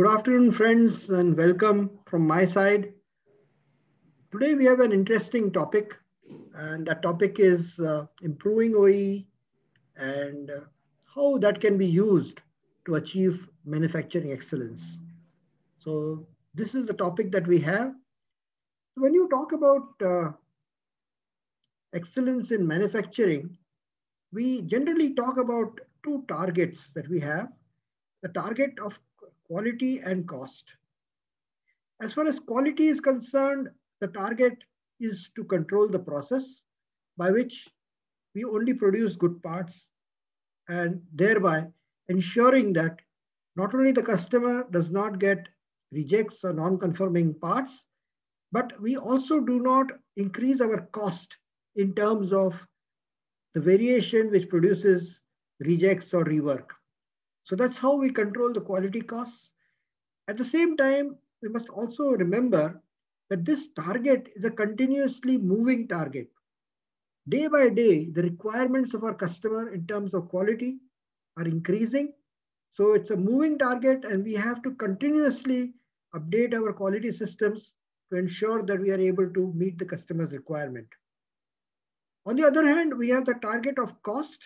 Good afternoon, friends, and welcome from my side. Today we have an interesting topic, and that topic is uh, improving OEE and uh, how that can be used to achieve manufacturing excellence. So this is the topic that we have. When you talk about uh, excellence in manufacturing, we generally talk about two targets that we have, the target of quality and cost. As far as quality is concerned, the target is to control the process by which we only produce good parts and thereby ensuring that not only the customer does not get rejects or non-conforming parts, but we also do not increase our cost in terms of the variation which produces rejects or rework. So that's how we control the quality costs. At the same time, we must also remember that this target is a continuously moving target. Day by day, the requirements of our customer in terms of quality are increasing. So it's a moving target and we have to continuously update our quality systems to ensure that we are able to meet the customer's requirement. On the other hand, we have the target of cost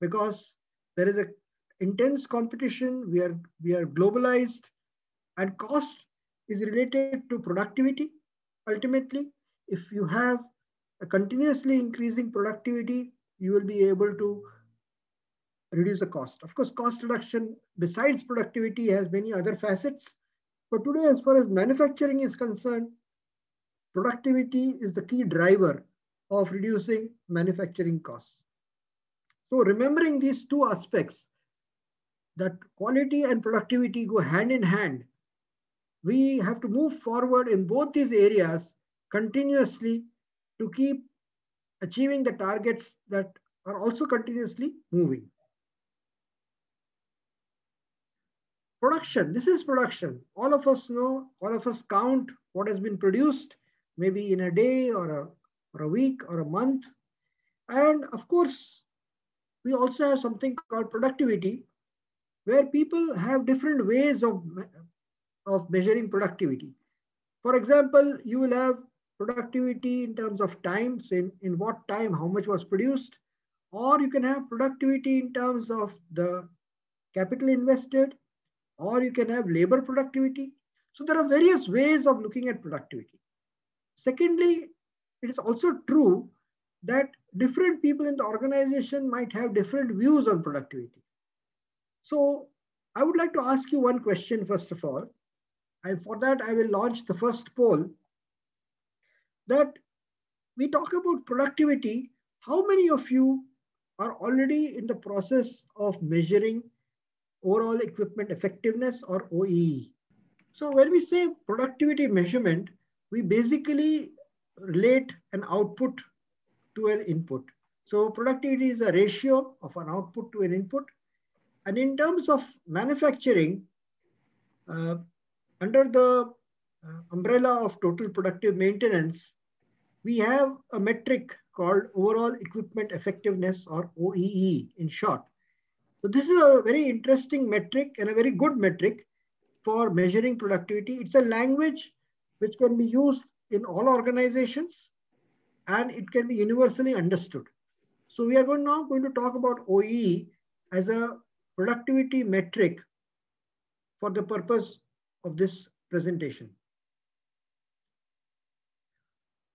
because there is a intense competition. We are, we are globalized and cost is related to productivity. Ultimately, if you have a continuously increasing productivity, you will be able to reduce the cost. Of course, cost reduction besides productivity has many other facets. But today, as far as manufacturing is concerned, productivity is the key driver of reducing manufacturing costs. So remembering these two aspects, that quality and productivity go hand in hand, we have to move forward in both these areas continuously to keep achieving the targets that are also continuously moving. Production, this is production. All of us know, all of us count what has been produced, maybe in a day or a, or a week or a month. And of course, we also have something called productivity, where people have different ways of, of measuring productivity. For example, you will have productivity in terms of time, so in, in what time, how much was produced, or you can have productivity in terms of the capital invested, or you can have labor productivity. So there are various ways of looking at productivity. Secondly, it is also true that different people in the organization might have different views on productivity. So I would like to ask you one question, first of all. And for that, I will launch the first poll that we talk about productivity. How many of you are already in the process of measuring overall equipment effectiveness or OEE? So when we say productivity measurement, we basically relate an output to an input. So productivity is a ratio of an output to an input. And in terms of manufacturing, uh, under the uh, umbrella of total productive maintenance, we have a metric called overall equipment effectiveness or OEE in short. So this is a very interesting metric and a very good metric for measuring productivity. It's a language which can be used in all organizations and it can be universally understood. So we are now going to talk about OEE as a productivity metric for the purpose of this presentation.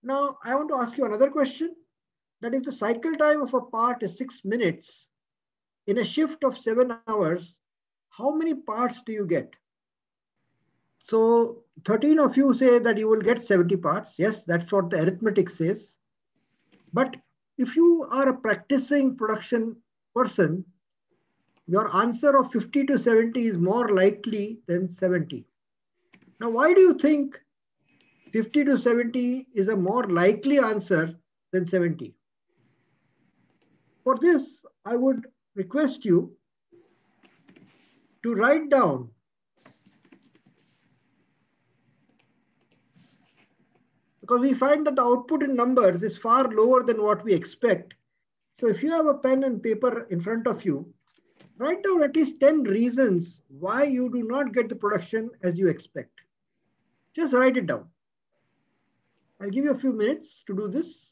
Now, I want to ask you another question that if the cycle time of a part is six minutes in a shift of seven hours, how many parts do you get? So 13 of you say that you will get 70 parts. Yes, that's what the arithmetic says. But if you are a practicing production person, your answer of 50 to 70 is more likely than 70. Now, why do you think 50 to 70 is a more likely answer than 70? For this, I would request you to write down because we find that the output in numbers is far lower than what we expect. So if you have a pen and paper in front of you, Write down at least 10 reasons why you do not get the production as you expect. Just write it down. I'll give you a few minutes to do this.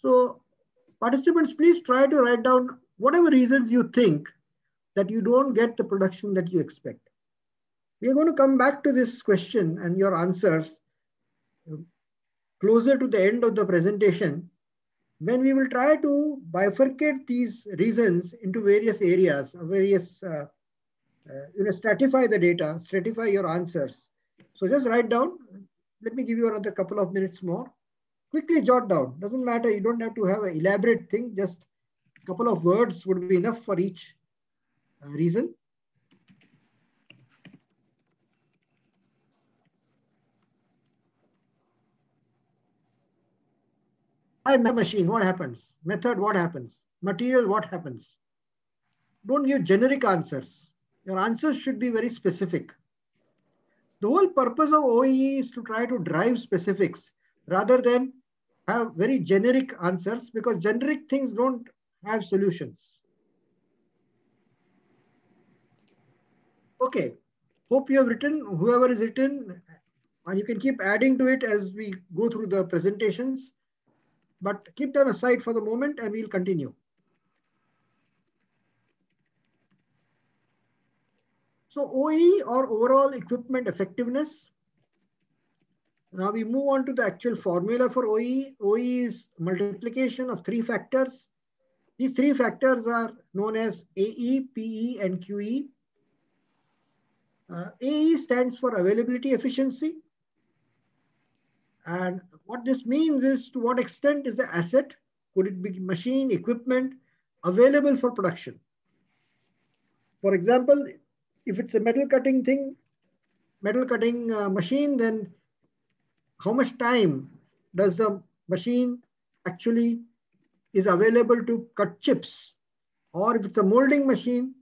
So participants, please try to write down whatever reasons you think that you don't get the production that you expect. We are going to come back to this question and your answers closer to the end of the presentation when we will try to bifurcate these reasons into various areas, various, uh, uh, you know, stratify the data, stratify your answers. So just write down. Let me give you another couple of minutes more. Quickly jot down. Doesn't matter. You don't have to have an elaborate thing. Just a couple of words would be enough for each uh, reason. I machine, what happens? Method, what happens? Material, what happens? Don't give generic answers. Your answers should be very specific. The whole purpose of OEE is to try to drive specifics rather than have very generic answers because generic things don't have solutions. Okay, hope you have written, whoever is written, and you can keep adding to it as we go through the presentations. But keep them aside for the moment and we'll continue. So OEE or overall equipment effectiveness. Now we move on to the actual formula for OEE. OEE is multiplication of three factors. These three factors are known as AE, PE, and QE. Uh, AE stands for availability efficiency. And what this means is to what extent is the asset, could it be machine, equipment, available for production? For example, if it's a metal cutting thing, metal cutting uh, machine, then how much time does the machine actually is available to cut chips? Or if it's a molding machine,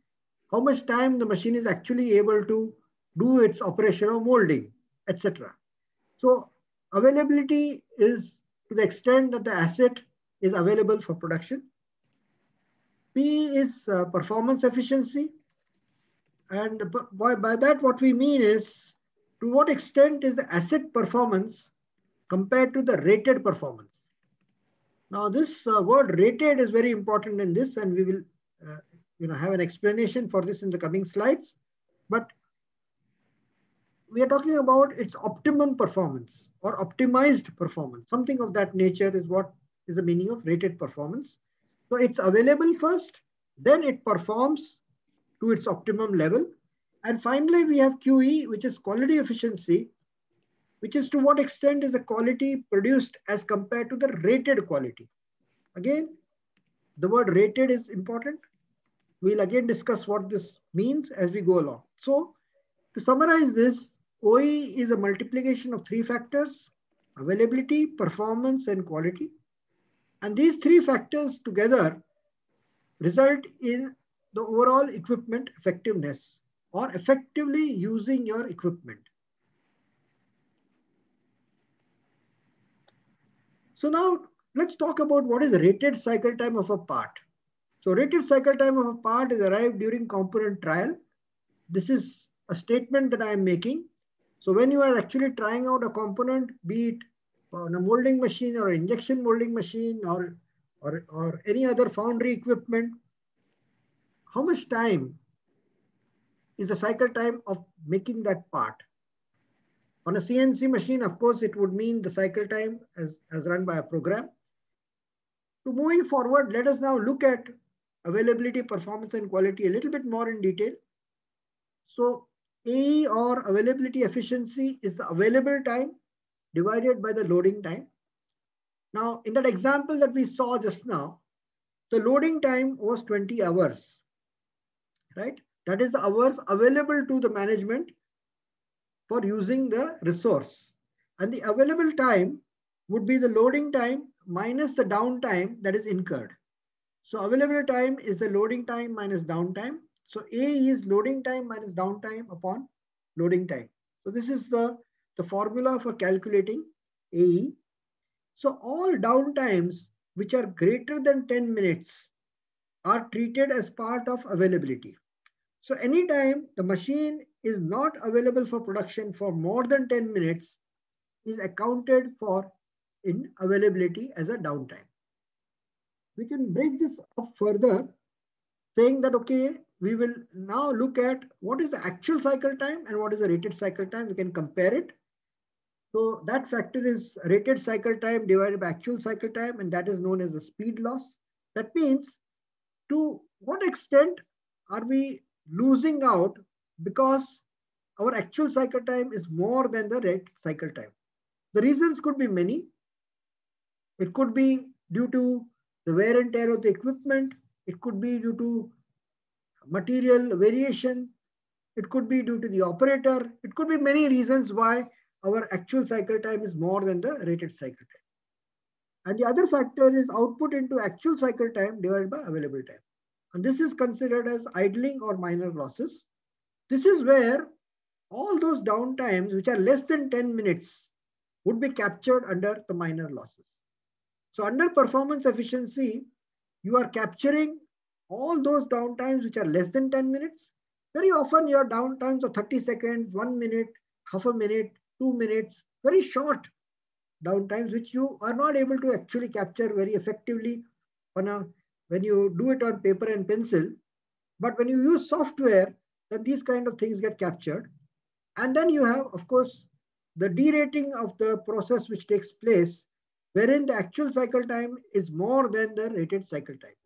how much time the machine is actually able to do its operation of molding, etc. So Availability is to the extent that the asset is available for production. P is uh, performance efficiency. And by, by that, what we mean is to what extent is the asset performance compared to the rated performance. Now, this uh, word rated is very important in this, and we will uh, you know, have an explanation for this in the coming slides. But we are talking about its optimum performance or optimized performance. Something of that nature is what is the meaning of rated performance. So it's available first, then it performs to its optimum level. And finally, we have QE, which is quality efficiency, which is to what extent is the quality produced as compared to the rated quality. Again, the word rated is important. We'll again discuss what this means as we go along. So to summarize this, OEE is a multiplication of three factors, availability, performance, and quality. And these three factors together result in the overall equipment effectiveness or effectively using your equipment. So now let's talk about what is the rated cycle time of a part. So rated cycle time of a part is arrived during component trial. This is a statement that I am making so when you are actually trying out a component, be it on a molding machine or injection molding machine or, or, or any other foundry equipment, how much time is the cycle time of making that part? On a CNC machine, of course, it would mean the cycle time as, as run by a program. So moving forward, let us now look at availability, performance, and quality a little bit more in detail. So AE or availability efficiency is the available time divided by the loading time. Now, in that example that we saw just now, the loading time was 20 hours, right? That is the hours available to the management for using the resource. And the available time would be the loading time minus the downtime that is incurred. So available time is the loading time minus downtime. So A is loading time minus downtime upon loading time. So this is the, the formula for calculating AE. So all downtimes which are greater than 10 minutes are treated as part of availability. So anytime the machine is not available for production for more than 10 minutes is accounted for in availability as a downtime. We can break this up further saying that, okay, we will now look at what is the actual cycle time and what is the rated cycle time. We can compare it. So that factor is rated cycle time divided by actual cycle time, and that is known as the speed loss. That means to what extent are we losing out because our actual cycle time is more than the rated cycle time. The reasons could be many. It could be due to the wear and tear of the equipment. It could be due to material variation. It could be due to the operator. It could be many reasons why our actual cycle time is more than the rated cycle time. And the other factor is output into actual cycle time divided by available time. And this is considered as idling or minor losses. This is where all those downtimes, which are less than 10 minutes, would be captured under the minor losses. So under performance efficiency, you are capturing all those downtimes which are less than 10 minutes. Very often your downtimes are 30 seconds, one minute, half a minute, two minutes, very short downtimes which you are not able to actually capture very effectively on a when you do it on paper and pencil. But when you use software, then these kind of things get captured. And then you have, of course, the derating of the process which takes place, wherein the actual cycle time is more than the rated cycle time.